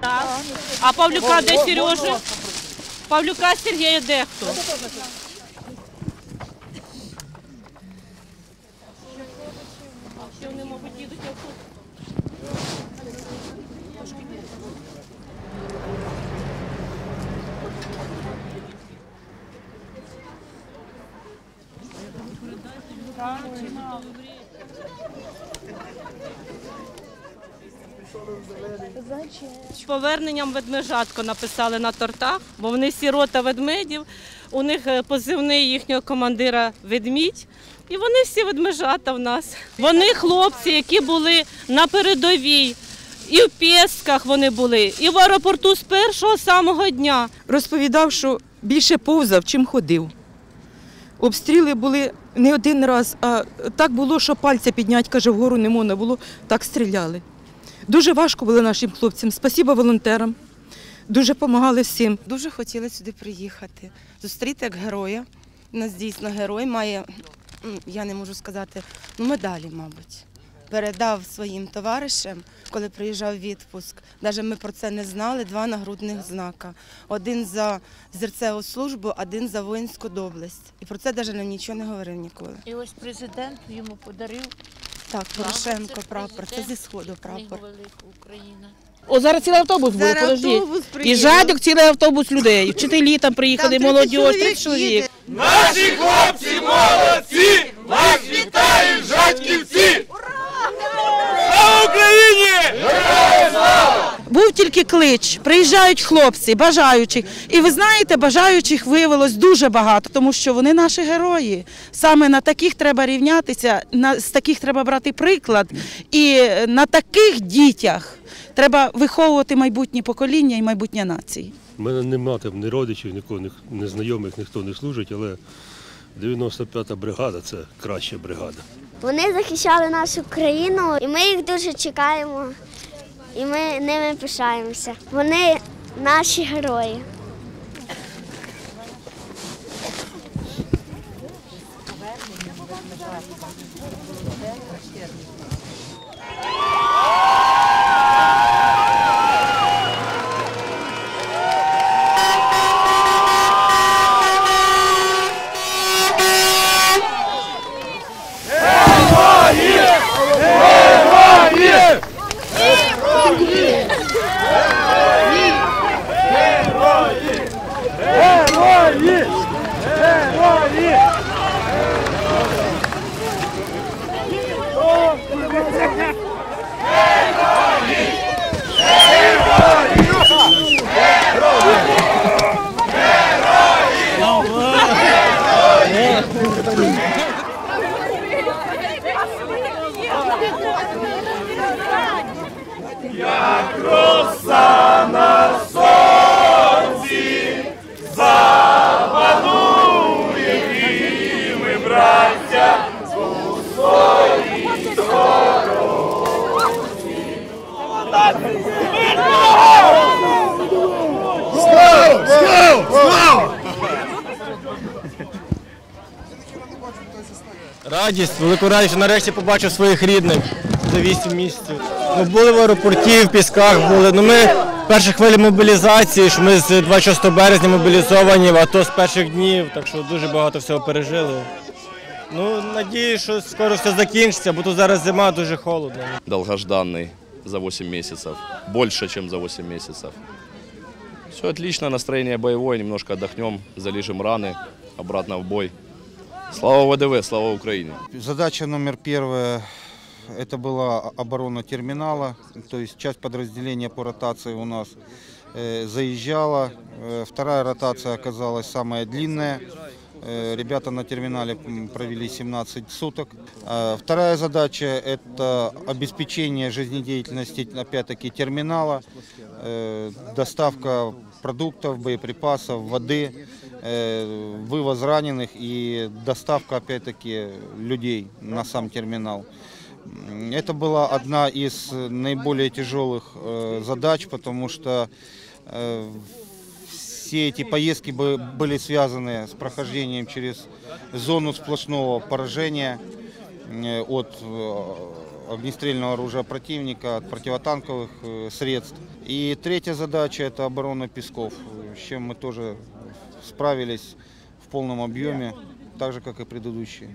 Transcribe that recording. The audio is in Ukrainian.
Так. А Павлюка де Сережа? Павлюка Сергія де хто? Поверненням ведмежатко написали на тортах, бо вони сірота ведмедів. У них е, позивний їхнього командира ведмідь. І вони всі ведмежата в нас. Вони хлопці, які були на передовій. І в Пєсках вони були, і в аеропорту з першого самого дня. розповідав, що більше повзав, чим ходив. Обстріли були не один раз, а так було, що пальця підняти, каже, вгору не можна було, так стріляли. Дуже важко було нашим хлопцям. Спасіба волонтерам. Дуже допомагали всім. Дуже хотіли сюди приїхати, зустріти як героя. У нас дійсно герой має, я не можу сказати, ну медалі, мабуть. Передав своїм товаришам, коли приїжджав відпуск. Навіть ми про це не знали. Два нагрудних знака: один за зерцеву службу, один за воїнську доблесть. І про це навіть нам нічого не говорив ніколи. І ось президент йому подарив Так, Порошенко прапор, це зі сходу прапор. Україна. О, зараз цілий автобус буде, Зараз подожди. автобус І жадок цілий автобус людей. Вчителі там приїхали, Там 30 молодь, 30 чоловік чоловік. їде. Наші хлопці молодці! Тільки клич, приїжджають хлопці, бажаючих. І ви знаєте, бажаючих виявилось дуже багато, тому що вони наші герої. Саме на таких треба рівнятися, на, з таких треба брати приклад. І на таких дітях треба виховувати майбутнє покоління і майбутнє нації. У мене нема там ні родичів, нікого, ні, ні знайомих, ніхто не служить, але 95-та бригада це краща бригада. Вони захищали нашу країну, і ми їх дуже чекаємо, і ми ними пишаємося. Вони наші герої. Як роса на сонці запанує і браття, у своїй стороні. Радість, велику радість, що нарешті побачив своїх рідних за 8 місяців. Ми були в аеропорті, в Пісках були. Ну, ми в першій хвилі мобілізації, що ми з 26 березня мобілізовані, а то з перших днів, так що дуже багато всього пережили. Ну, надію, що скоро все закінчиться, бо тут зараз зима дуже холодно. долгожданный за 8 месяцев. Больше, чем за 8 месяцев. Все отлично, настроение боевое, немножко отдохнем, залежим раны, обратно в бой. Слава ВДВ, слава Украине! Задача номер первая – это была оборона терминала, то есть часть подразделения по ротации у нас э, заезжала. Э, Вторая ротация оказалась самая длинная. Э, Ребята на терминале м, провели 17 суток. А Вторая задача – это обеспечение жизнедеятельности, опять-таки, терминала, э, доставка продуктов, боеприпасов, воды, э, Вывоз раненых и доставка, опять-таки, людей на сам терминал. Это была одна из э, наиболее тяжелых э, задач, потому что э, все эти поездки бы- были связаны с прохождением через зону сплошного поражения. э, от э, огнестрельного оружия противника, от противотанковых э, средств. И третья задача – это оборона Песков, э, с чем мы тоже справились в полном объеме, так же, как и предыдущие.